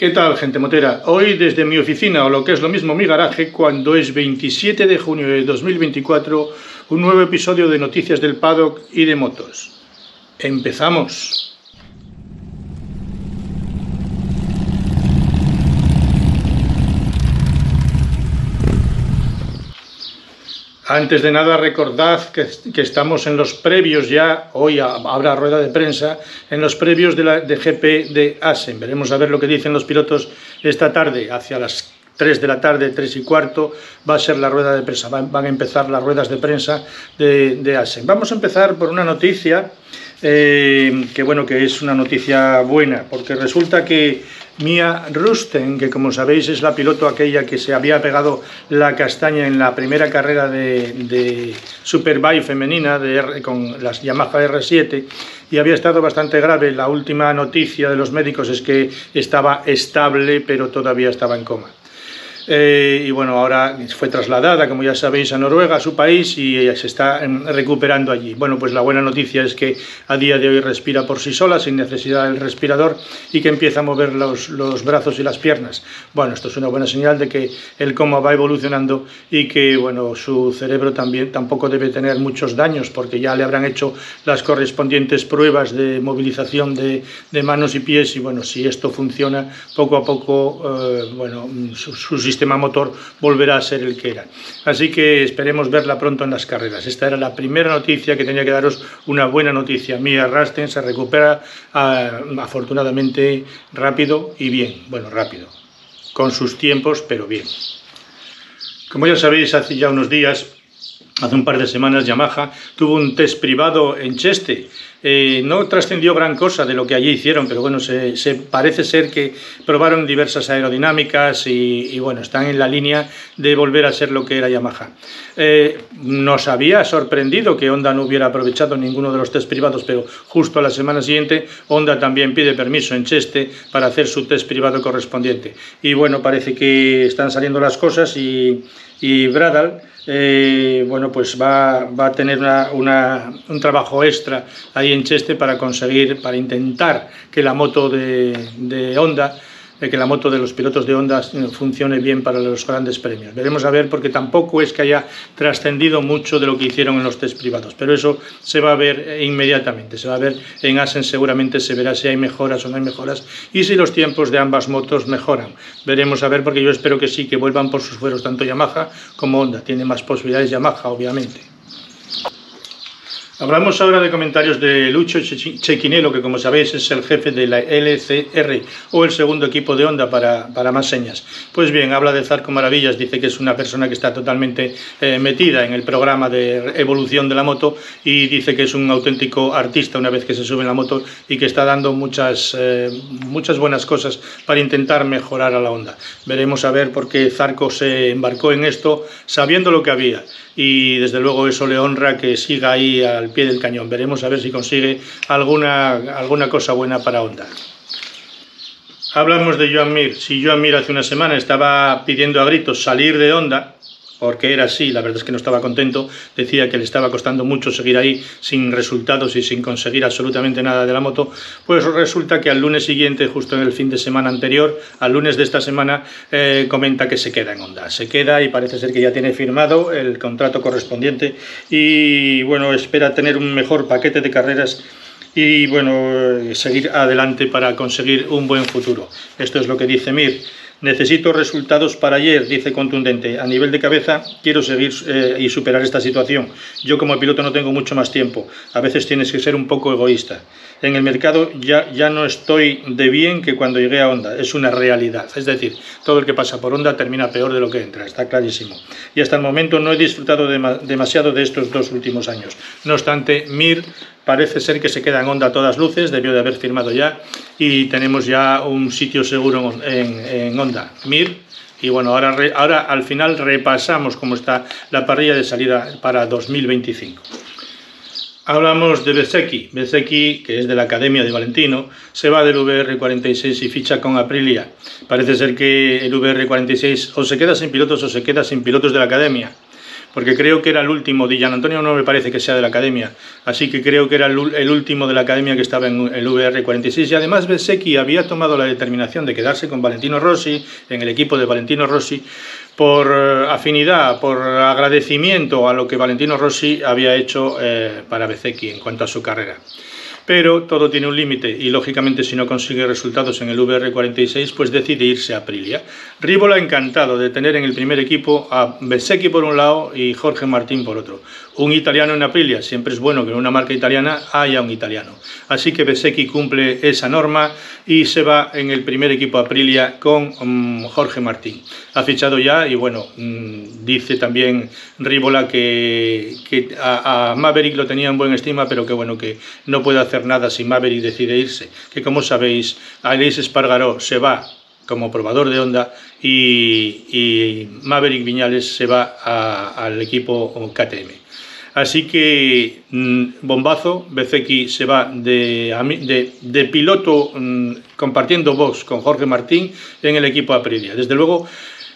¿Qué tal, gente motera? Hoy desde mi oficina, o lo que es lo mismo mi garaje, cuando es 27 de junio de 2024, un nuevo episodio de Noticias del Paddock y de Motos. ¡Empezamos! Antes de nada, recordad que, estamos en los previos ya, hoy habrá rueda de prensa, en los previos de, la, de GP de Asen. Veremos a ver lo que dicen los pilotos esta tarde, hacia las 3 de la tarde, 3 y cuarto, va a ser la rueda de prensa, van, a empezar las ruedas de prensa de, de Asen. Vamos a empezar por una noticia, eh, que bueno, que es una noticia buena, porque resulta que Mia Rusten, que como sabéis es la piloto aquella que se había pegado la castaña en la primera carrera de, de Superbike femenina de con las Yamaha R7 y había estado bastante grave. La última noticia de los médicos es que estaba estable, pero todavía estaba en coma. Eh, y bueno, ahora fue trasladada, como ya sabéis, a Noruega, a su país, y se está em, recuperando allí. Bueno, pues la buena noticia es que a día de hoy respira por sí sola, sin necesidad del respirador, y que empieza a mover los, los brazos y las piernas. Bueno, esto es una buena señal de que el coma va evolucionando y que, bueno, su cerebro también tampoco debe tener muchos daños, porque ya le habrán hecho las correspondientes pruebas de movilización de, de manos y pies, y bueno, si esto funciona, poco a poco, eh, bueno, su, su sistema motor volverá a ser el que era. Así que esperemos verla pronto en las carreras. Esta era la primera noticia que tenía que daros una buena noticia. Mia Rasten se recupera ah, afortunadamente rápido y bien. Bueno, rápido. Con sus tiempos, pero bien. Como ya sabéis, hace ya unos días Hace un par de semanas Yamaha tuvo un test privado en Cheste. Eh, no trascendió gran cosa de lo que allí hicieron, pero bueno, se, parece ser que probaron diversas aerodinámicas y, bueno, están en la línea de volver a ser lo que era Yamaha. Eh, nos había sorprendido que Honda no hubiera aprovechado ninguno de los test privados, pero justo a la semana siguiente Honda también pide permiso en Cheste para hacer su test privado correspondiente. Y bueno, parece que están saliendo las cosas y, y Bradal eh, bueno, pues va, va a tener una, una, un trabajo extra ahí en Cheste para conseguir, para intentar que la moto de, de Honda de que la moto de los pilotos de Honda funcione bien para los grandes premios. Veremos a ver, porque tampoco es que haya trascendido mucho de lo que hicieron en los test privados, pero eso se va a ver inmediatamente, se va a ver en Asen seguramente se verá si hay mejoras o no hay mejoras y si los tiempos de ambas motos mejoran. Veremos a ver, porque yo espero que sí, que vuelvan por sus fueros tanto Yamaha como Honda, tiene más posibilidades Yamaha, obviamente. Hablamos ahora de comentarios de Lucho Chequinelo, que como sabéis es el jefe de la LCR o el segundo equipo de Honda para, para más señas. Pues bien, habla de Zarco Maravillas, dice que es una persona que está totalmente eh, metida en el programa de evolución de la moto y dice que es un auténtico artista una vez que se sube en la moto y que está dando muchas, eh, muchas buenas cosas para intentar mejorar a la Honda. Veremos a ver por qué Zarco se embarcó en esto sabiendo lo que había y desde luego eso le honra que siga ahí al pie del cañón. Veremos a ver si consigue alguna, alguna cosa buena para Honda. Hablamos de Joan Mir. Si Joan Mir hace una semana estaba pidiendo a gritos salir de Honda, porque era así, la verdad es que no estaba contento, decía que le estaba costando mucho seguir ahí sin resultados y sin conseguir absolutamente nada de la moto, pues resulta que al lunes siguiente, justo en el fin de semana anterior, al lunes de esta semana, eh, comenta que se queda en Honda, se queda y parece ser que ya tiene firmado el contrato correspondiente y bueno, espera tener un mejor paquete de carreras y bueno, seguir adelante para conseguir un buen futuro. Esto es lo que dice Mir. Necesito resultados para ayer, dice contundente. A nivel de cabeza, quiero seguir eh, y superar esta situación. Yo como piloto no tengo mucho más tiempo. A veces tienes que ser un poco egoísta. En el mercado ya, ya no estoy de bien que cuando llegué a Honda. Es una realidad. Es decir, todo el que pasa por Honda termina peor de lo que entra. Está clarísimo. Y hasta el momento no he disfrutado demasiado de estos dos últimos años. No obstante, Mir parece ser que se queda en Honda a todas luces. Debió de haber firmado ya. Y tenemos ya un sitio seguro en, en Honda Mir. Y bueno, ahora, ahora al final repasamos cómo está la parrilla de salida para 2025. Hablamos de Bezeki. Bezeki, que es de la Academia de Valentino, se va del VR46 y ficha con Aprilia. Parece ser que el VR46 o se queda sin pilotos o se queda sin pilotos de la Academia. Porque creo que era el último, Dillan Antonio no me parece que sea de la academia, así que creo que era el, último de la academia que estaba en el VR46 y además Besecchi había tomado la determinación de quedarse con Valentino Rossi, en el equipo de Valentino Rossi, por eh, afinidad, por agradecimiento a lo que Valentino Rossi había hecho eh, para Bezecchi en cuanto a su carrera pero todo tiene un límite y lógicamente si no consigue resultados en el VR46 pues decide irse a Aprilia. Ríbola encantado de tener en el primer equipo a Besecchi por un lado y Jorge Martín por otro. Un italiano en Aprilia, siempre es bueno que en una marca italiana haya un italiano. Así que Besecchi cumple esa norma y se va en el primer equipo Aprilia con mm, Jorge Martín. Ha fichado ya y bueno, mm, dice también Ríbola que, a, a Maverick lo tenía en buena estima pero que bueno que no puede hacer nada si Maverick decide irse, que como sabéis, Alex Espargaró se va como probador de Honda y, Maverick Viñales se va al equipo KTM. Así que mm, bombazo, Bezeki se va de, de, piloto mm, compartiendo box con Jorge Martín en el equipo Aprilia. Desde luego,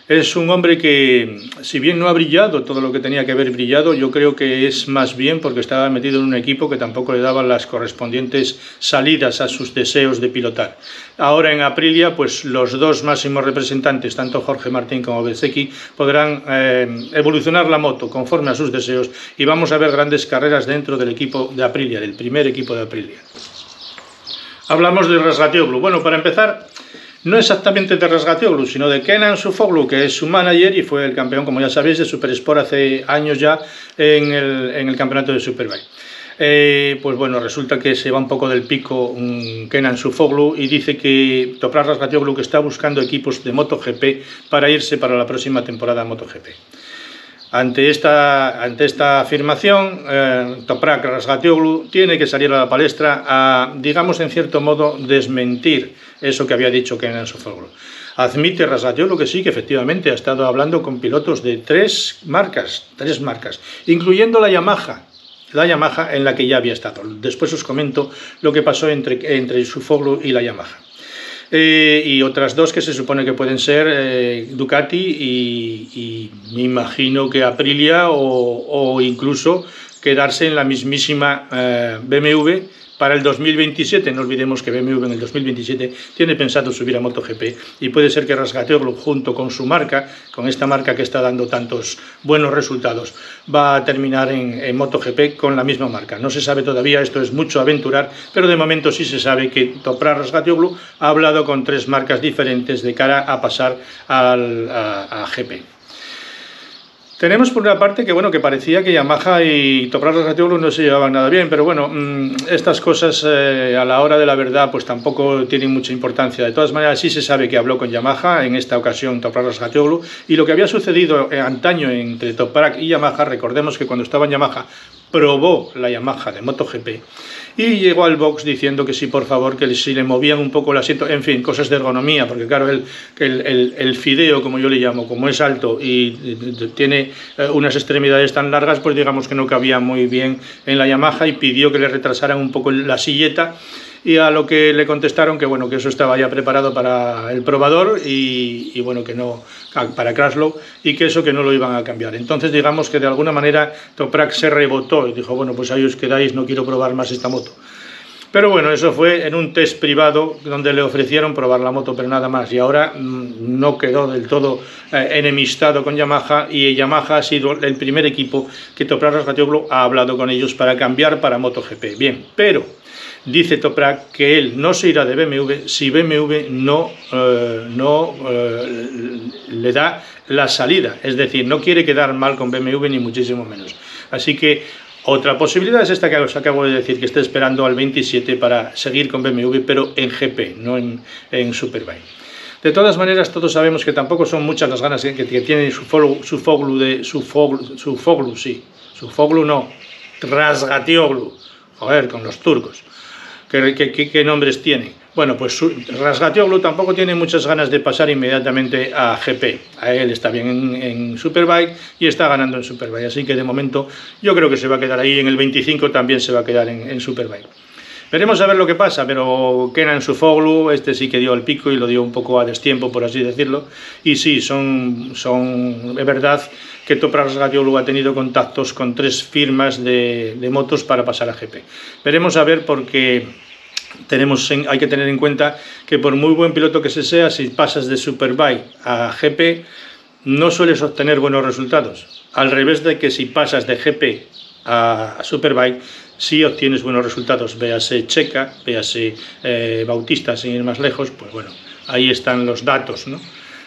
es un hombre que, si bien no ha brillado todo lo que tenía que haber brillado, yo creo que es más bien porque estaba metido en un equipo que tampoco le daba las correspondientes salidas a sus deseos de pilotar. Ahora en Aprilia, pues los dos máximos representantes, tanto Jorge Martín como Bezeki, podrán eh, evolucionar la moto conforme a sus deseos y vamos a ver grandes carreras dentro del equipo de Aprilia, del primer equipo de Aprilia. Hablamos de Rasgatioglu. Bueno, para empezar, no exactamente de Rasgatioglu, sino de Kenan Sufoglu, que es su manager y fue el campeón, como ya sabéis, de Super Sport hace años ya en el, campeonato de Superbike. Eh, pues bueno, resulta que se va un poco del pico Kenan Sufoglu y dice que Toprak Rasgatioglu que está buscando equipos de MotoGP para irse para la próxima temporada MotoGP. Ante esta, ante esta afirmación, eh, Toprak Rasgatioglu tiene que salir a la palestra a, digamos, en cierto modo, desmentir eso que había dicho Kenan Sofoglu. Admite Rasgatioglu que sí, que efectivamente ha estado hablando con pilotos de tres marcas, tres marcas, incluyendo la Yamaha, la Yamaha en la que ya había estado. Después os comento lo que pasó entre, entre Sufoglu y la Yamaha. Eh, y otras dos que se supone que pueden ser eh, Ducati y, me imagino que Aprilia o, incluso quedarse en la mismísima eh, BMW para el 2027. No olvidemos que BMW en el 2027 tiene pensado subir a MotoGP y puede ser que Rasgateoglu junto con su marca, con esta marca que está dando tantos buenos resultados, va a terminar en, MotoGP con la misma marca. No se sabe todavía, esto es mucho aventurar, pero de momento sí se sabe que Toprak Rasgateoglu ha hablado con tres marcas diferentes de cara a pasar al, a GP. Tenemos por una parte que bueno que parecía que Yamaha y Toprak Rasgatioglu no se llevaban nada bien, pero bueno, mm, estas cosas eh, a la hora de la verdad pues tampoco tienen mucha importancia. De todas maneras sí se sabe que habló con Yamaha, en esta ocasión Toprak Rasgatioglu, y lo que había sucedido eh, antaño entre Toprak y Yamaha, recordemos que cuando estaba en Yamaha probó la Yamaha de MotoGP y llegó al box diciendo que sí, por favor, que si le movían un poco el asiento, en fin, cosas de ergonomía, porque claro, el, el, el fideo, como yo le llamo, como es alto y tiene eh, unas extremidades tan largas, pues digamos que no cabía muy bien en la Yamaha y pidió que le retrasaran un poco la silleta y a lo que le contestaron que bueno que eso estaba ya preparado para el probador y, bueno que no para Kraslow y que eso que no lo iban a cambiar entonces digamos que de alguna manera Toprak se rebotó y dijo bueno pues ahí os quedáis no quiero probar más esta moto pero bueno, eso fue en un test privado donde le ofrecieron probar la moto, pero nada más. Y ahora mm, no quedó del todo eh, enemistado con Yamaha y Yamaha ha sido el primer equipo que Toprak Rasgatioglu ha hablado con ellos para cambiar para MotoGP. Bien, pero dice Toprak que él no se irá de BMW si BMW no, eh, no eh, le da la salida. Es decir, no quiere quedar mal con BMW ni muchísimo menos. Así que otra posibilidad es esta que os acabo de decir, que esté esperando al 27 para seguir con BMW, pero en GP, no en, en Superbike. De todas maneras, todos sabemos que tampoco son muchas las ganas que, tiene su, su Foglu de su Foglu, su Foglu, sí, su Foglu no, Rasgatioglu, joder, con los turcos. ¿Qué, nombres tiene? Bueno, pues Rasgatioglu tampoco tiene muchas ganas de pasar inmediatamente a GP. A él está bien en, Superbike y está ganando en Superbike. Así que de momento yo creo que se va a quedar ahí. En el 25 también se va a quedar en, Superbike. Veremos a ver lo que pasa, pero Kenan Sufoglu, este sí que dio el pico y lo dio un poco a destiempo, por así decirlo. Y sí, son, son es verdad que Toprak Razgatoglu ha tenido contactos con tres firmas de, de motos para pasar a GP. Veremos a ver porque tenemos hay que tener en cuenta que por muy buen piloto que se sea, si pasas de Superbike a GP, no sueles obtener buenos resultados. Al revés de que si pasas de GP a Superbike, sí obtienes buenos resultados. Véase Checa, véase eh, Bautista, sin ir más lejos, pues bueno, ahí están los datos, ¿no?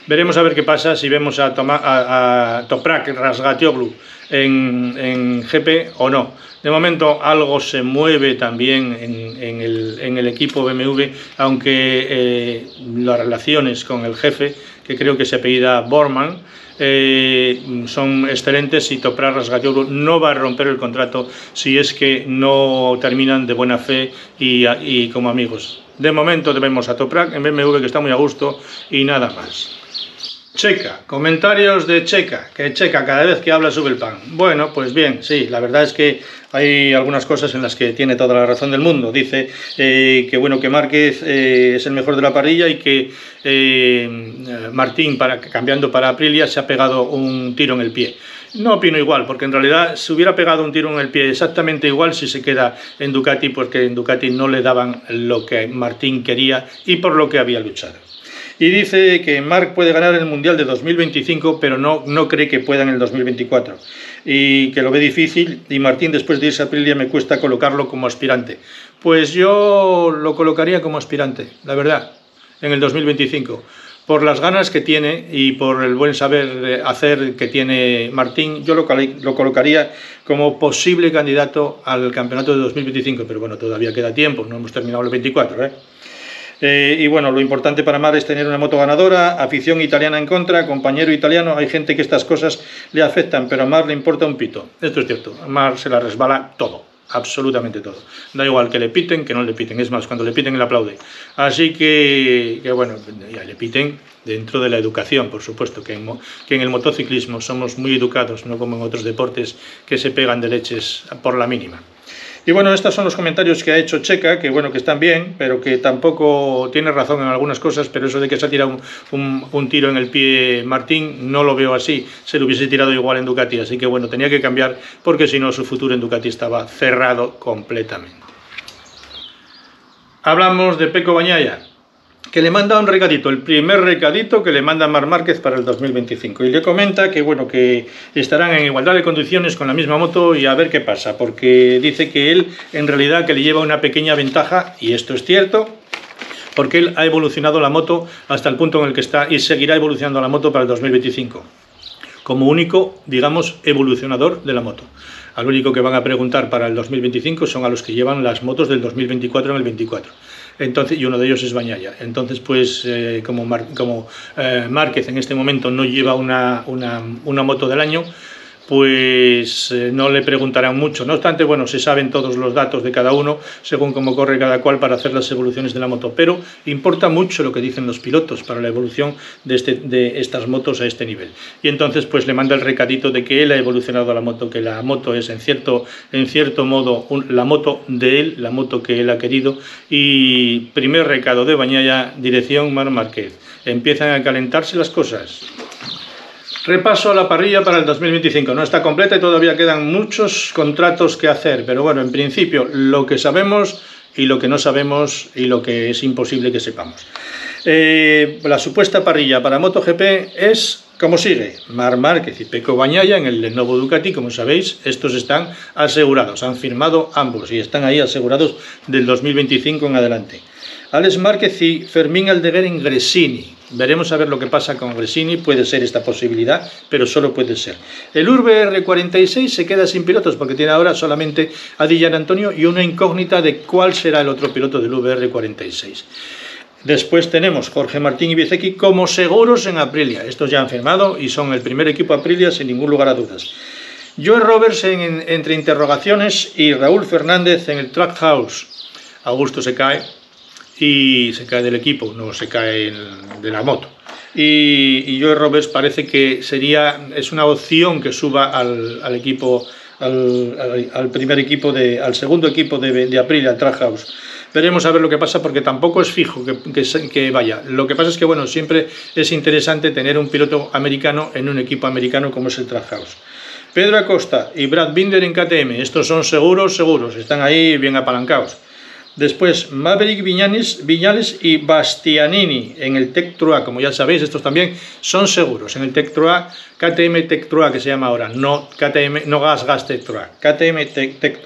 Veremos a ver qué pasa si vemos a, a, a Toprak Rasgatioglu en, en, GP o no. De momento algo se mueve también en, en, el, en el, equipo BMW, aunque eh, las relaciones con el jefe, que creo que se apellida Borman, eh, son excelentes y Toprak Rasgatioglu no va a romper el contrato si es que no terminan de buena fe y, y como amigos. De momento debemos a Toprak en BMW que está muy a gusto y nada más. Checa, comentarios de Checa, que Checa cada vez que habla sube el pan. Bueno, pues bien, sí, la verdad es que hay algunas cosas en las que tiene toda la razón del mundo. Dice eh, que bueno que Márquez eh, es el mejor de la parrilla y que eh, Martín, cambiando para Aprilia, se ha pegado un tiro en el pie. No opino igual, porque en realidad se hubiera pegado un tiro en el pie exactamente igual si se queda en Ducati, porque en Ducati no le daban lo que Martín quería y por lo que había luchado y dice que Marc puede ganar el Mundial de 2025, pero no, no cree que pueda en el 2024 y que lo ve difícil y Martín después de irse a Aprilia me cuesta colocarlo como aspirante. Pues yo lo colocaría como aspirante, la verdad, en el 2025 por las ganas que tiene y por el buen saber hacer que tiene Martín, yo lo, lo, colocaría como posible candidato al campeonato de 2025, pero bueno, todavía queda tiempo, no hemos terminado el 24. ¿eh? Eh, y bueno, lo importante para Mar es tener una moto ganadora, afición italiana en contra, compañero italiano. Hay gente que estas cosas le afectan, pero a Mar le importa un pito. Esto es cierto. A Mar se la resbala todo, absolutamente todo. Da igual que le piten que no le piten. Es más, cuando le piten, él aplaude. Así que, que bueno, ya le piten dentro de la educación, por supuesto, que en, que en el motociclismo somos muy educados, no como en otros deportes que se pegan de leches por la mínima. Y bueno, estos son los comentarios que ha hecho Checa, que bueno, que están bien, pero que tampoco tiene razón en algunas cosas, pero eso de que se ha tirado un, tiro en el pie Martín, no lo veo así, se lo hubiese tirado igual en Ducati, así que bueno, tenía que cambiar, porque si no su futuro en Ducati estaba cerrado completamente. Hablamos de Peco Bañaya que le manda un recadito, el primer recadito que le manda Mar Márquez para el 2025 y le comenta que bueno que estarán en igualdad de condiciones con la misma moto y a ver qué pasa, porque dice que él en realidad que le lleva una pequeña ventaja y esto es cierto, porque él ha evolucionado la moto hasta el punto en el que está y seguirá evolucionando la moto para el 2025 como único, digamos, evolucionador de la moto. Al único que van a preguntar para el 2025 son a los que llevan las motos del 2024 en el 24 entonces, y uno de ellos es Bañaya. Entonces, pues eh, como, eh, Márquez en este momento no lleva una, una, una moto del año, pues eh, no le preguntarán mucho. No obstante, bueno, se saben todos los datos de cada uno según cómo corre cada cual para hacer las evoluciones de la moto, pero importa mucho lo que dicen los pilotos para la evolución de, este, de estas motos a este nivel. Y entonces pues le manda el recadito de que él ha evolucionado la moto, que la moto es en cierto, en cierto modo la moto de él, la moto que él ha querido. Y primer recado de Bañaya, dirección Mar Márquez. Empiezan a calentarse las cosas. Repaso a la parrilla para el 2025. No está completa y todavía quedan muchos contratos que hacer, pero bueno, en principio lo que sabemos y lo que no sabemos y lo que es imposible que sepamos. Eh, la supuesta parrilla para MotoGP es como sigue, Mar Márquez y Peco Bañaya en el nuevo Ducati, como sabéis, estos están asegurados, han firmado ambos y están ahí asegurados del 2025 en adelante. Alex Márquez y Fermín Aldeguer en Gresini. Veremos a ver lo que pasa con Gresini, puede ser esta posibilidad, pero solo puede ser. El Urbe R46 se queda sin pilotos porque tiene ahora solamente a Dillan Antonio y una incógnita de cuál será el otro piloto del Urbe R46. Después tenemos Jorge Martín y Bizeki como seguros en Aprilia. Estos ya han firmado y son el primer equipo Aprilia sin ningún lugar a dudas. Joe Roberts en, entre interrogaciones y Raúl Fernández en el Trackhouse. Augusto se cae, y se cae del equipo, no se cae de la moto. Y, y Joe Roberts parece que sería, es una opción que suba al, al equipo, al, al, primer equipo, de, al segundo equipo de, de al Trackhouse. Veremos a ver lo que pasa porque tampoco es fijo que, que, vaya. Lo que pasa es que, bueno, siempre es interesante tener un piloto americano en un equipo americano como es el Trackhouse. Pedro Acosta y Brad Binder en KTM, estos son seguros, seguros, están ahí bien apalancados. Después Maverick Viñales, y Bastianini en el Tech como ya sabéis, estos también son seguros. En el Tech KTM Tech que se llama ahora, no KTM, no Gas Gas Tech KTM Tech,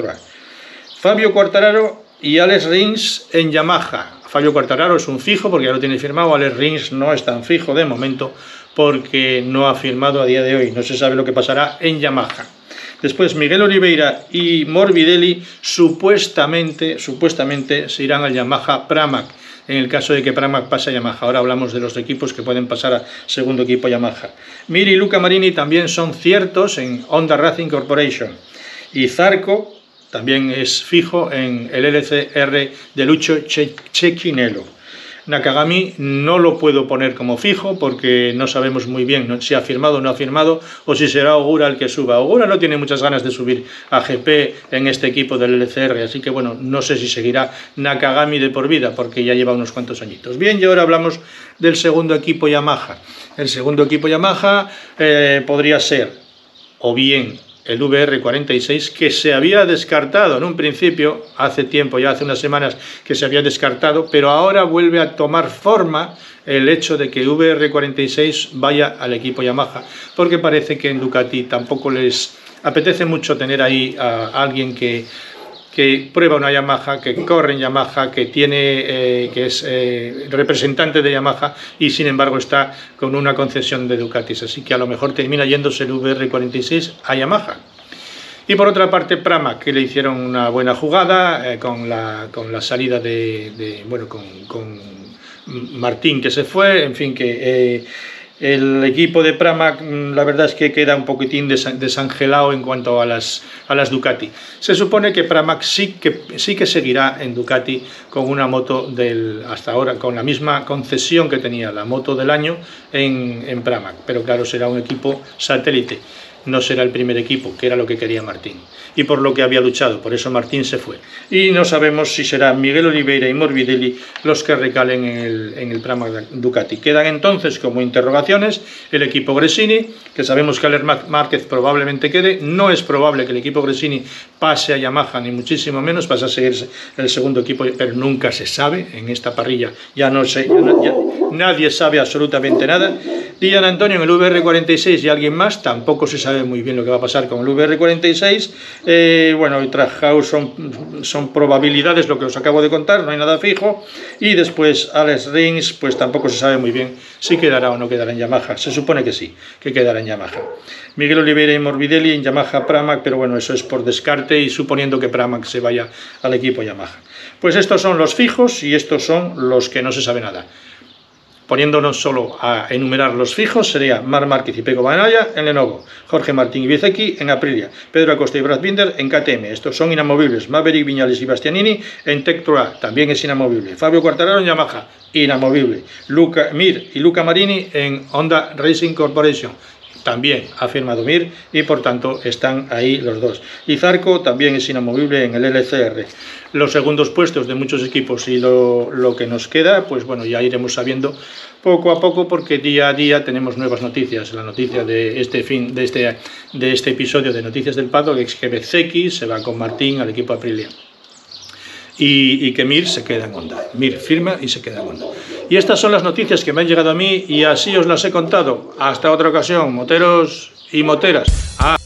Fabio Quartararo y Alex Rins en Yamaha. Fabio Quartararo es un fijo porque ya lo tiene firmado, Alex Rins no es tan fijo de momento porque no ha firmado a día de hoy, no se sabe lo que pasará en Yamaha. Después Miguel Oliveira y Morbidelli supuestamente, supuestamente se irán al Yamaha Pramac en el caso de que Pramac pase a Yamaha. Ahora hablamos de los equipos que pueden pasar a segundo equipo Yamaha. Miri y Luca Marini también son ciertos en Honda Racing Corporation. Y Zarco también es fijo en el LCR de Lucho Cechinello. Nakagami no lo puedo poner como fijo porque no sabemos muy bien si ha firmado o no ha firmado o si será Ogura el que suba. Ogura no tiene muchas ganas de subir a GP en este equipo del LCR, así que bueno, no sé si seguirá Nakagami de por vida porque ya lleva unos cuantos añitos. Bien, y ahora hablamos del segundo equipo Yamaha. El segundo equipo Yamaha eh, podría ser o bien el VR46 que se había descartado en un principio, hace tiempo, ya hace unas semanas que se había descartado, pero ahora vuelve a tomar forma el hecho de que VR46 vaya al equipo Yamaha, porque parece que en Ducati tampoco les apetece mucho tener ahí a alguien que que prueba una Yamaha, que corre en Yamaha, que, tiene, eh, que es eh, representante de Yamaha y sin embargo está con una concesión de Ducatis. Así que a lo mejor termina yéndose el VR46 a Yamaha. Y por otra parte, Prama, que le hicieron una buena jugada eh, con, la, con, la, salida de, bueno, con, con, Martín que se fue, en fin, que el equipo de Pramac, mm, la verdad es que queda un poquitín desangelado en cuanto a las, a las Ducati. Se supone que Pramac sí que, sí que seguirá en Ducati con una moto del, hasta ahora, con la misma concesión que tenía la moto del año en, en Pramac, pero claro, será un equipo satélite no será el primer equipo, que era lo que quería Martín, y por lo que había luchado, por eso Martín se fue. Y no sabemos si será Miguel Oliveira y Morbidelli los que recalen en el, en el Prama Ducati. Quedan entonces como interrogaciones el equipo Gresini, que sabemos que Aler Márquez probablemente quede, no es probable que el equipo Gresini pase a Yamaha, ni muchísimo menos, pase a seguir el segundo equipo, pero nunca se sabe, en esta parrilla ya no sé, nadie sabe absolutamente nada. Dian Antonio en el VR46 y alguien más, tampoco se sabe muy bien lo que va a pasar con el VR46. Eh, bueno, el Trackhouse son, son probabilidades, lo que os acabo de contar, no hay nada fijo. Y después Alex Rings, pues tampoco se sabe muy bien si quedará o no quedará en Yamaha. Se supone que sí, que quedará en Yamaha. Miguel Oliveira y Morbidelli en Yamaha Pramac, pero bueno, eso es por descarte y suponiendo que Pramac se vaya al equipo Yamaha. Pues estos son los fijos y estos son los que no se sabe nada poniéndonos solo a enumerar los fijos, sería Mar Márquez y Pego Banaya en Lenovo, Jorge Martín y Bizeki en Aprilia, Pedro Acosta y Brad Binder en KTM, estos son inamovibles, Maverick Viñales y Bastianini en Tectroa, también es inamovible, Fabio Cuartararo en Yamaha, inamovible, Luca, Mir y Luca Marini en Honda Racing Corporation, también ha firmado Mir y por tanto están ahí los dos. Y Zarco también es inamovible en el LCR. Los segundos puestos de muchos equipos y lo, que nos queda, pues bueno, ya iremos sabiendo poco a poco porque día a día tenemos nuevas noticias. La noticia de este fin, de este, de este episodio de Noticias del Pado, que es que Bezeki se va con Martín al equipo Aprilia y, que Mir se queda en Honda. Mir firma y se queda en Honda. Y estas son las noticias que me han llegado a mí y así os las he contado. Hasta otra ocasión, moteros y moteras. Ah.